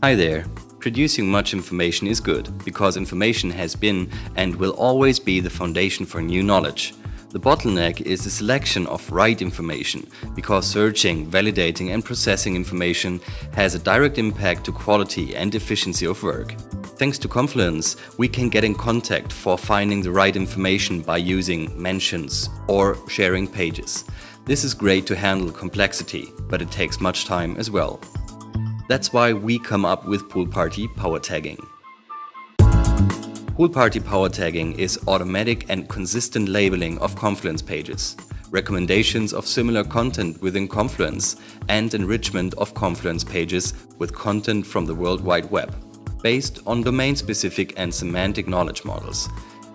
Hi there. Producing much information is good, because information has been and will always be the foundation for new knowledge. The bottleneck is the selection of right information, because searching, validating and processing information has a direct impact to quality and efficiency of work. Thanks to Confluence, we can get in contact for finding the right information by using mentions or sharing pages. This is great to handle complexity, but it takes much time as well. That's why we come up with PoolParty PowerTagging. Pool Party Power Tagging is automatic and consistent labeling of Confluence pages, recommendations of similar content within Confluence, and enrichment of Confluence pages with content from the World Wide Web, based on domain-specific and semantic knowledge models.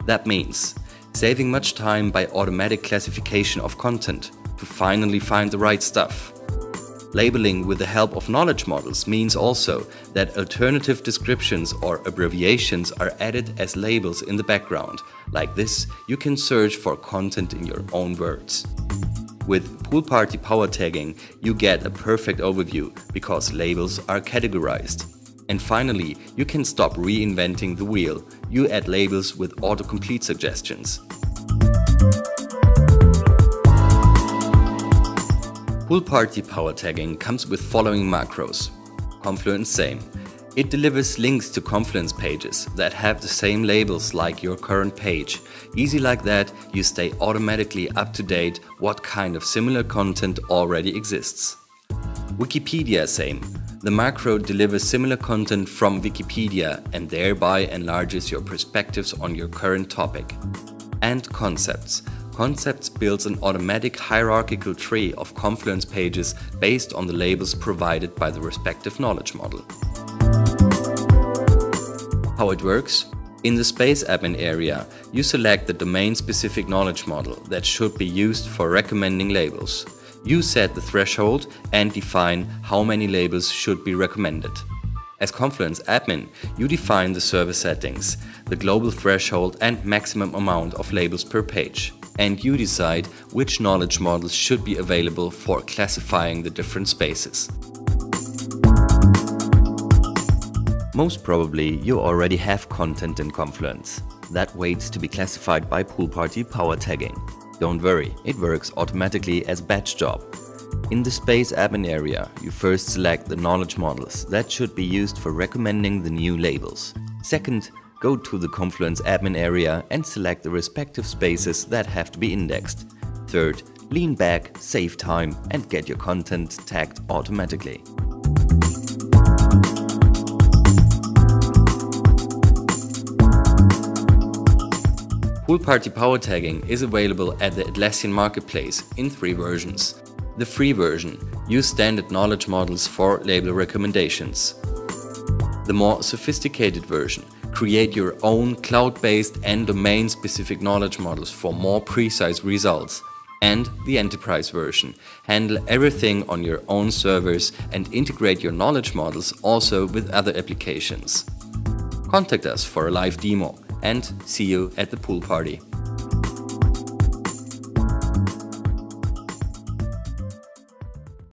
That means saving much time by automatic classification of content to finally find the right stuff Labeling with the help of knowledge models means also that alternative descriptions or abbreviations are added as labels in the background. Like this, you can search for content in your own words. With PoolParty PowerTagging, you get a perfect overview because labels are categorized. And finally, you can stop reinventing the wheel. You add labels with autocomplete suggestions. PoolParty PowerTagging comes with following macros. Confluence same. It delivers links to Confluence pages that have the same labels like your current page. Easy like that, you stay automatically up to date what kind of similar content already exists. Wikipedia same. The macro delivers similar content from Wikipedia and thereby enlarges your perspectives on your current topic. And concepts. Concepts builds an automatic hierarchical tree of Confluence pages based on the labels provided by the respective knowledge model. How it works? In the Space admin area, you select the domain-specific knowledge model that should be used for recommending labels. You set the threshold and define how many labels should be recommended. As Confluence admin, you define the server settings, the global threshold and maximum amount of labels per page and you decide which knowledge models should be available for classifying the different spaces. Most probably you already have content in Confluence. That waits to be classified by PoolParty PowerTagging. Don't worry, it works automatically as batch job. In the Space admin area, you first select the knowledge models that should be used for recommending the new labels. Second, go to the Confluence admin area and select the respective spaces that have to be indexed. Third, lean back, save time and get your content tagged automatically. PoolParty PowerTagging is available at the Atlassian Marketplace in three versions. The free version use standard knowledge models for label recommendations. The more sophisticated version create your own cloud-based and domain-specific knowledge models for more precise results. And the enterprise version. Handle everything on your own servers and integrate your knowledge models also with other applications. Contact us for a live demo and see you at the pool party.